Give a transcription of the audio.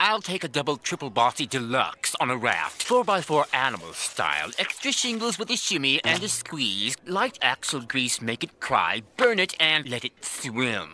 I'll take a double triple bossy deluxe on a raft, 4x4 animal style. Extra shingles with a shimmy and a squeeze. Light axle grease make it cry, burn it and let it swim.